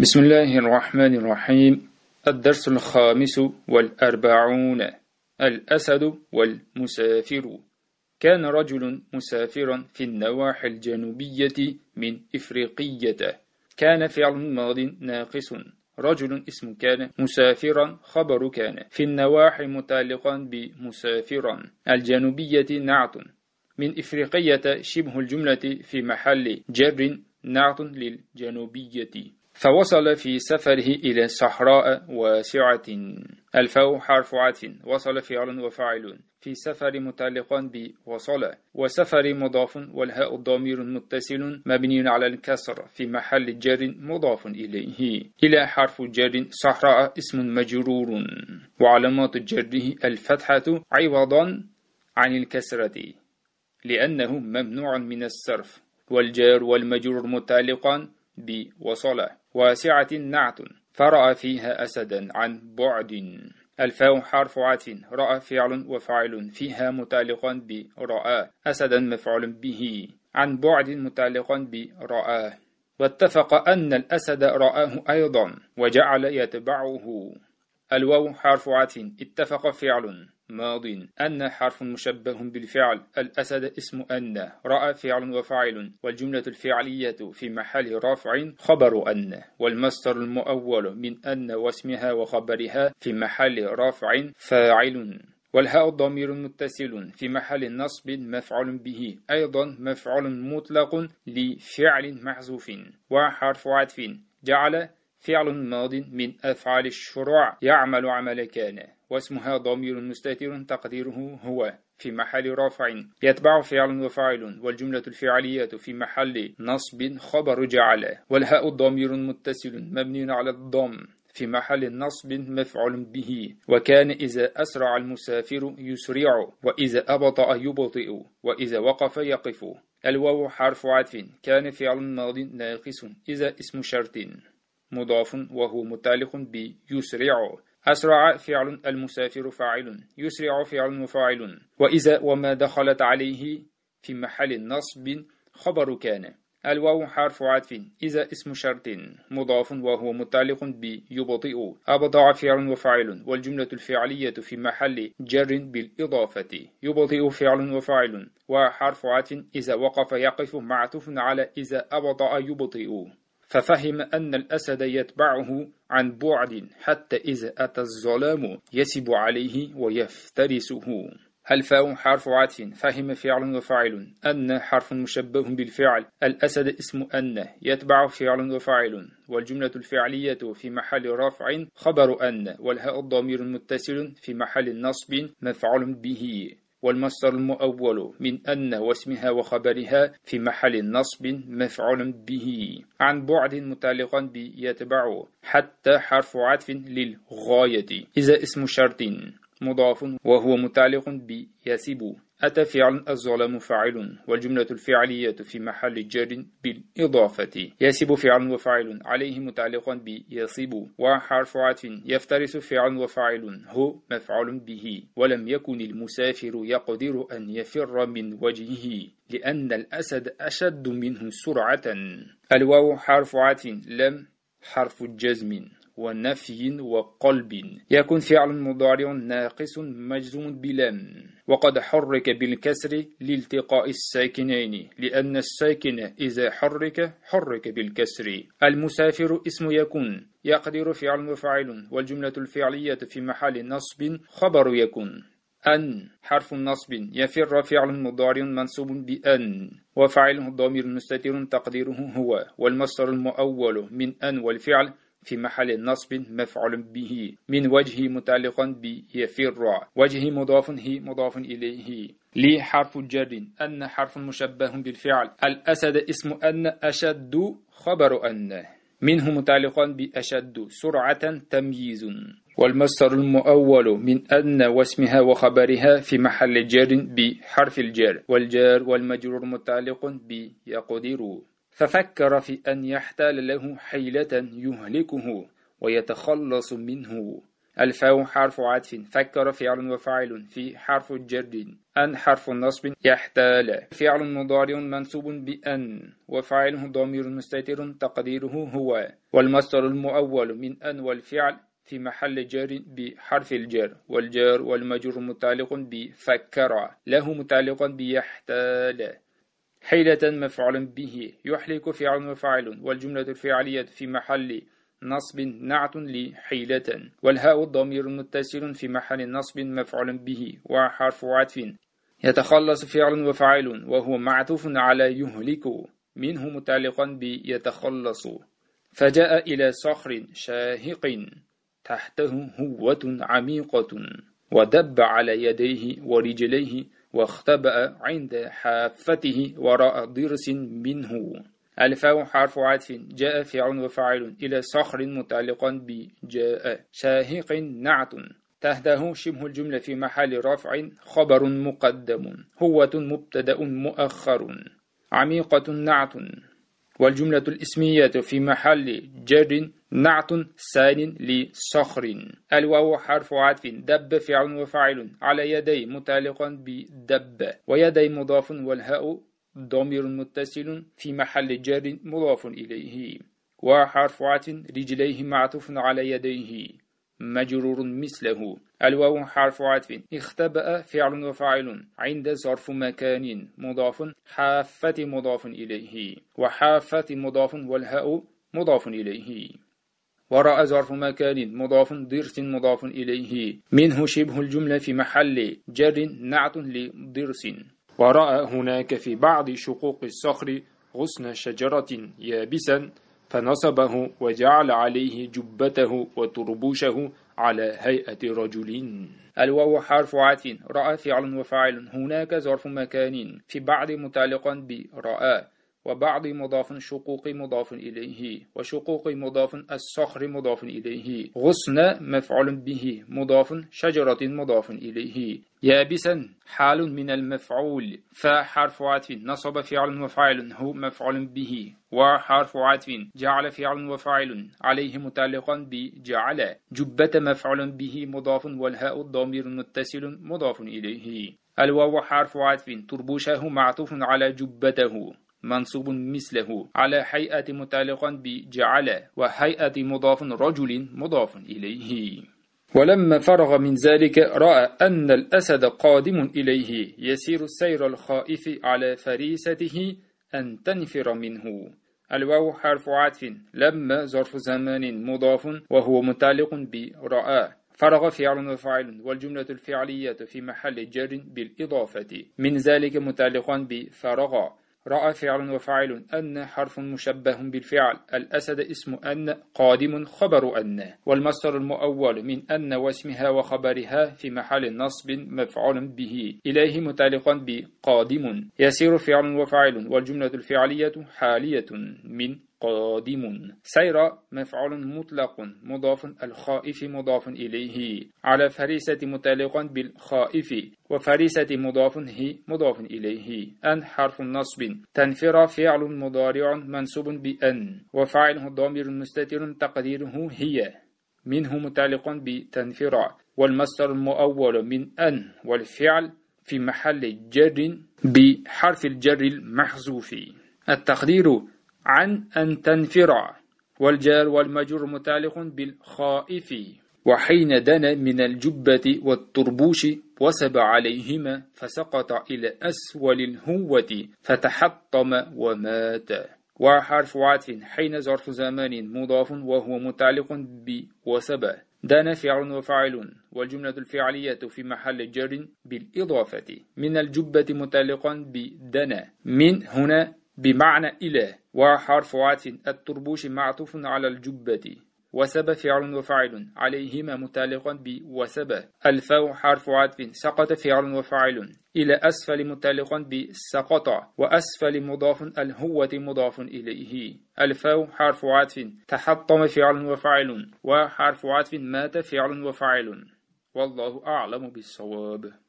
بسم الله الرحمن الرحيم. الدرس الخامس والأربعون. الأسد والمسافر. كان رجل مسافرا في النواحي الجنوبية من إفريقية. كان فعل ماض ناقص. رجل اسم كان مسافرا خبر كان في النواحي متعلقا بمسافرا. الجنوبية نعت. من إفريقية شبه الجملة في محل جر نعت للجنوبية. فوصل في سفره إلى صحراء واسعة الفاء حرف عطف. وصل فعل وفاعل. في سفر متعلقا بوصل. وسفر مضاف والهاء ضمير متصل مبني على الكسر في محل جر مضاف إليه. إلى حرف جر صحراء اسم مجرور. وعلامات جره الفتحة عوضا عن الكسرة لأنه ممنوع من الصرف. والجار والمجرور متعلقا بوصل. واسعة نعت فرأى فيها أسدا عن بعد. الفاء حرف عطف رأى فعل وفاعل فيها متعلقا برأى أسدا مفعول به عن بعد متعلقا برآه واتفق أن الأسد رآه أيضا وجعل يتبعه. الواو حرف عطف اتفق فعل. ماض. أن حرف مشبه بالفعل. الأسد اسم أن. رأى فعل وفاعل. والجملة الفعلية في محل رفع خبر أن. والمصدر المؤول من أن واسمها وخبرها في محل رفع فاعل. والهاء ضمير متصل في محل نصب مفعول به. أيضا مفعول مطلق لفعل محذوف. وحرف عطف. جعل فعل ماض من أفعال الشروع يعمل عمل كان واسمها ضمير مستتر تقديره هو في محل رفع. يتبع فعل وفاعل والجملة الفعلية في محل نصب خبر جعل. والهاء ضمير متصل مبني على الضم في محل نصب مفعول به. وكان إذا أسرع المسافر يسرع وإذا أبطأ يبطئ وإذا وقف يقف. الواو حرف عطف كان فعل ماض ناقص إذا اسم شرط. مضاف وهو متعلق بيسرع أسرع فعل المسافر فاعل. يسرع فعل مفاعل. وإذا وما دخلت عليه في محل نصب خبر كان. الواو حرف عطف. إذا اسم شرط مضاف وهو متعلق بيبطئ أبطع فعل وفاعل. والجملة الفعلية في محل جر بالإضافة. يبطئ فعل وفاعل. وحرف عطف. إذا وقف يقف معطوف على إذا أبطأ يبطئ. ففهم أن الأسد يتبعه عن بعد حتى إذا أتى الظلام يسب عليه ويفترسه. الفاء حرف عطف؟ فهم فعل وفاعل. أن حرف مشبه بالفعل. الأسد اسم أن. يتبع فعل وفاعل. والجملة الفعلية في محل رفع خبر أن. والهاء الضمير المتصل في محل نصب مفعول به. والمصدر المؤول من أن واسمها وخبرها في محل نصب مفعول به عن بعد متعلقا بيتبع حتى حرف عطف للغاية إذا اسم شرط. مضاف وهو متعلق بيسب أتى فعل الظلام فاعل والجملة الفعلية في محل جر بالإضافة. يسب فعل وفاعل عليه متعلقا بيصب وحرف عطف يفترس فعل وفاعل هو مفعول به. ولم يكن المسافر يقدر أن يفر من وجهه لأن الأسد أشد منه سرعة. الواو حرف عطف لم حرف جزم. ونفي وقلب. يكون فعل مضارع ناقص مجزوم بلم وقد حرك بالكسر لالتقاء الساكنين لأن الساكن إذا حرك حرك بالكسر. المسافر اسم يكون. يقدر فعل وفاعل والجملة الفعلية في محل نصب خبر يكون. أن حرف نصب. يفر فعل مضارع منصوب بأن. وفعله ضمير مستتر تقديره هو. والمصدر المؤول من أن والفعل في محل نصب مفعول به. من وجه متعلقا بيفر وجه مضاف هي مضاف إليه. لي حرف جر. أن حرف مشبه بالفعل. الأسد اسم أن. أشد خبر أن. منه متعلقا بأشد سرعة تمييز. والمصدر المؤول من أن واسمها وخبرها في محل جر بحرف الجر. والجار والمجرور متعلق بيقدر ففكر في أن يحتال له حيلة يهلكه ويتخلص منه. الفاء حرف عطف. فكر فعل وفاعل في حرف الجر أن حرف النصب يحتال. فعل مضارع منصوب بأن وفاعله ضمير مستتر تقديره هو. والمصدر المؤول من أن والفعل في محل جر بحرف الجر. والجار والمجر متعلق بفكر. له متعلق بيحتال. حيلة مفعول به. يحلك فعل وفاعل والجملة الفعلية في محل نصب نعت لحيلة. والهاء الضمير متصل في محل نصب مفعول به. وحرف عطف. يتخلص فعل وفاعل وهو معطوف على يهلك. منه متعلقا بيتخلص. فجاء إلى صخر شاهق. تحته هوة عميقة. ودب على يديه ورجليه واختبأ عند حافته وراء ضرس منه. الفاء حرف عطف. جاء فعل وفاعل إلى صخر متعلقا بجاء شاهق نعت. تهده شبه الجملة في محل رفع. خبر مقدم. هوة مبتدأ مؤخر. عميقة نعت. والجملة الإسمية في محل جر نعت سان لصخر. الواو حرف عطف دب فعل وفاعل على يدي متعلقا بدب ويدي مضاف والهاء ضمير متصل في محل جر مضاف إليه. وحرف عطف رجليه معطوف على يديه. مجرور مثله. الواو حرف عطف اختبأ فعل وفاعل عند ظرف مكان مضاف حافة مضاف إليه. وحافة مضاف والهاء مضاف إليه. وراء ظرف مكان مضاف ضرس مضاف إليه. منه شبه الجملة في محل جر نعت لضرس. ورأى هناك في بعض شقوق الصخر غصن شجرة يابسا فنصبه وجعل عليه جبته وتربوشه على هيئة رجل. الواو حرف عطف رأى فعل وفاعل. هناك ظرف مكان في بعض متعلقا برأى وبعض مضاف شقوق مضاف إليه وشقوق مضاف الصخر مضاف إليه غصن مفعول به مضاف شجرة مضاف إليه. يابسا حال من المفعول فحرف عطف نصب فعل وفاعل هو مفعول به. وحرف عطف جعل فعل وفاعل عليه متعلقا بجعل جبة مفعول به مضاف والهاء الضمير متصل مضاف إليه. الواو حرف عطف تربوشه معطوف على جبته. منصوب مثله. على هيئة متعلقا بجعل وهيئة مضاف رجل مضاف إليه. ولما فرغ من ذلك رأى أن الأسد قادم إليه. يسير السير الخائف على فريسته أن تنفر منه. الواو حرف عطف. لما ظرف زمان مضاف وهو متعلق برأى فرغ فعل وفاعل والجملة الفعلية في محل جر بالإضافة. من ذلك متعلقا بفرغ. رأى فعل وفاعل أن حرف مشبه بالفعل. الأسد اسم أن قادم خبر أن. والمصدر المؤول من أن واسمها وخبرها في محل نصب مفعول به. إليه متعلقا بقادم. يسير فعل وفاعل والجملة الفعلية حالية من قادم سير مفعول مطلق مضاف الخائف مضاف إليه. على فريسة متعلقا بالخائف وفريسة مضاف هي مضاف إليه. أن حرف نصب. تنفر فعل مضارع منصوب بأن وفاعله ضمير مستتر تقديره هي. منه متعلق بتنفر والمصدر المؤول من أن والفعل في محل جر بحرف الجر المحذوف. التقدير عن أن تنفر والجار والمجر متعلق بالخائف وحين دنا من الجبة والطربوش وسب عليهما فسقط إلى أسول الهوة فتحطم ومات. وحرف عطف حين ظرف زمان مضاف وهو متعلق بوسب. دان فعل وفاعل والجملة الفعلية في محل جر بالإضافة. من الجبة متعلقا بدنا. من هنا بمعنى إلى وحرف عطف التربوش معطوف على الجبة وسب فعل وفاعل عليهما متعلقا بوسب الفاء حرف عطف سقط فعل وفاعل إلى أسفل متعلقا بسقط وأسفل مضاف الهوة مضاف إليه. الفاء حرف عطف تحطم فعل وفاعل وحرف عطف مات فعل وفاعل. والله أعلم بالصواب.